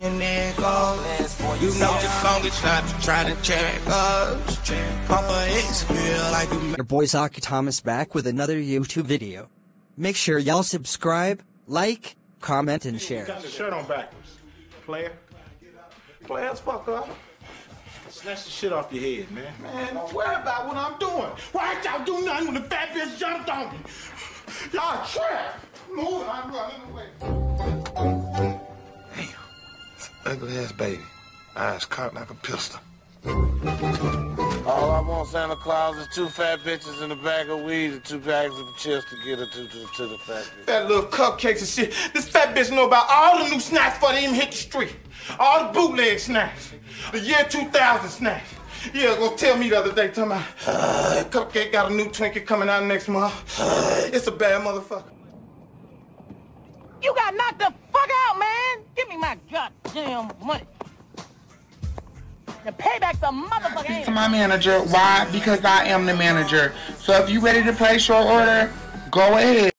And there goes. You know the longest shot to try to check us. Papa X feel like you Your boy Zaki Thomas back with another YouTube video. Make sure y'all subscribe, like, comment, and share. Got the shirt on backwards. Player. Players, fuck up. Snatch the shit off your head, man. Man, don't worry about what I'm doing. Why ain't y'all do nothing when the fat bitch jumped on me? Y'all trap. Move, I'm running away. Ugly ass baby. Eyes cocked like a pistol. All I want Santa Claus is two fat bitches and a bag of weed and two bags of chips to get her to, to, to the fat bitch. That little cupcakes and shit. This fat bitch know about all the new snacks before they even hit the street. All the bootleg snacks. The year 2000 snacks. Yeah, go tell me the other day, talking about, uh, Cupcake got a new Twinkie coming out next month. Uh, it's a bad motherfucker. You got knocked the fuck out, My goddamn money. The payback's a motherfucker, ain't to my manager. Why? Because I am the manager. So if you ready to place your order, go ahead.